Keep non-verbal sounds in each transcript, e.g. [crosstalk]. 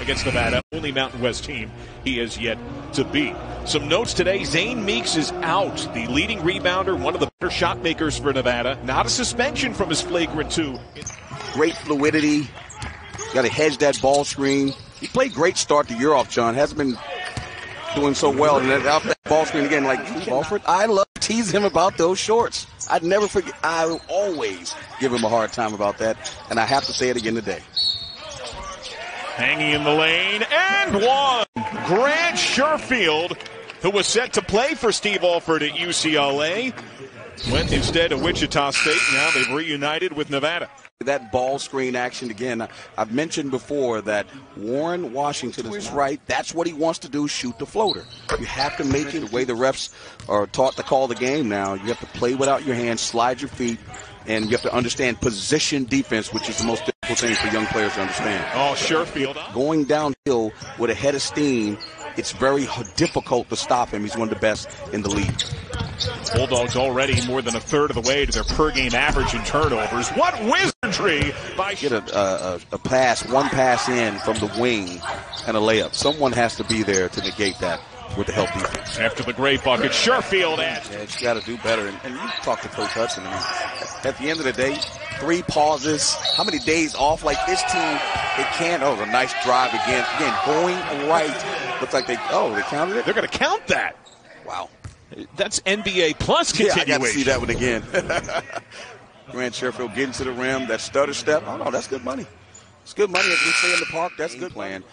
against Nevada. Only Mountain West team he has yet to beat. Some notes today Zane Meeks is out. The leading rebounder, one of the better shot makers for Nevada. Not a suspension from his flagrant two. Great fluidity. Got to hedge that ball screen. He played great start the year off, John. Hasn't been doing so well. And that, that ball screen again, like Alford, I love to tease him about those shorts. I'd never forget. I always give him a hard time about that, and I have to say it again today. Hanging in the lane and one. Grant Sherfield, who was set to play for Steve Alford at UCLA, went instead to Wichita State. Now they've reunited with Nevada. That ball screen action again. I've mentioned before that Warren Washington is right. That's what he wants to do: shoot the floater. You have to make it the way the refs are taught to call the game now. You have to play without your hands, slide your feet, and you have to understand position defense, which is the most difficult thing for young players to understand. Oh, Sherfield. Going downhill with a head of steam, it's very difficult to stop him. He's one of the best in the league. Bulldogs already more than a third of the way to their per game average in turnovers. What wizardry by get a, a, a pass, one pass in from the wing, and a layup. Someone has to be there to negate that with the help defense. After the great bucket, Sherfield adds. Yeah, you got to do better. And, and you talk to Coach Hutson. I mean, at the end of the day, three pauses. How many days off? Like this team, they can't. Oh, a nice drive again. Again, going right. Looks like they. Oh, they counted it. They're going to count that. Wow. That's NBA plus continuation. Yeah, I got to see that one again. [laughs] Grant Sherfield getting to the rim, that stutter step. Oh no, that's good money. It's good money, as we say in the park. That's good plan.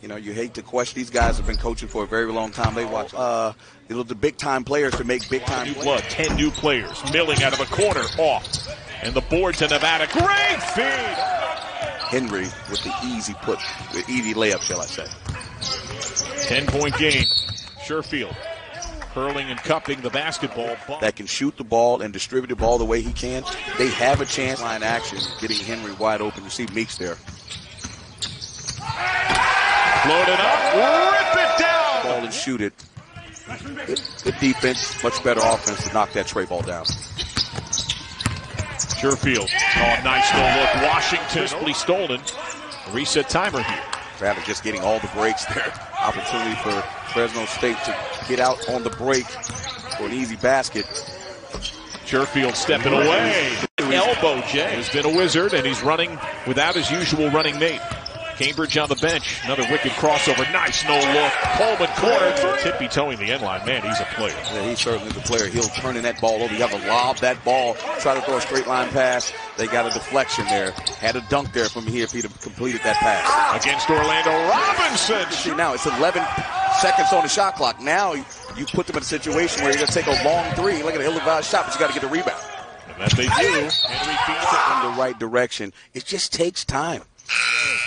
You know, you hate to question these guys have been coaching for a very long time. They watch uh, you know, the big time players to make big time. New blood, ten new players milling out of a corner off, and the board to Nevada. Great feed. Henry with the easy put, the easy layup, shall I say? Ten point game. Sherfield curling and cupping the basketball. That can shoot the ball and distribute the ball the way he can. They have a chance line action, getting Henry wide open. You see Meeks there. Float it up, rip it down. Ball and shoot it. Good, good defense, much better offense to knock that tray ball down. Sherfield. Oh, nice no look. Washington only stolen. Reset timer here. Rather just getting all the breaks there. Opportunity for Fresno State to get out on the break for an easy basket. Sherfield stepping away. Elbow Jay has been a wizard, and he's running without his usual running mate. Cambridge on the bench. Another wicked crossover. Nice no look. Coleman corner. Tippy toeing the end line. Man, he's a player. Yeah, he's certainly the player. He'll turn in that ball over. You have to lob that ball. Try to throw a straight line pass. They got a deflection there. Had a dunk there from here if he'd have completed that pass. Against Orlando Robinson. See, now it's 11 seconds on the shot clock. Now you put them in a situation where you're going to take a long three. Look at an ill-advised shot, but you got to get the rebound. And that they do. and Henry feeds it in the right direction. It just takes time.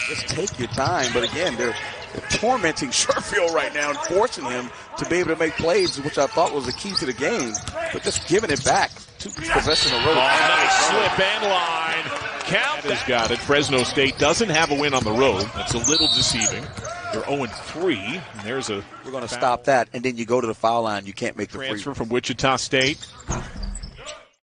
Just take your time. But again, they're, they're tormenting [laughs] Sherfield right now and forcing him to be able to make plays, which I thought was the key to the game. But just giving it back. Two possessions in a row. Oh, nice slip and line. Count has got it. Fresno State doesn't have a win on the road. That's a little deceiving. They're 0 3. And there's a. We're going to stop that. And then you go to the foul line. You can't make the transfer free. from Wichita State.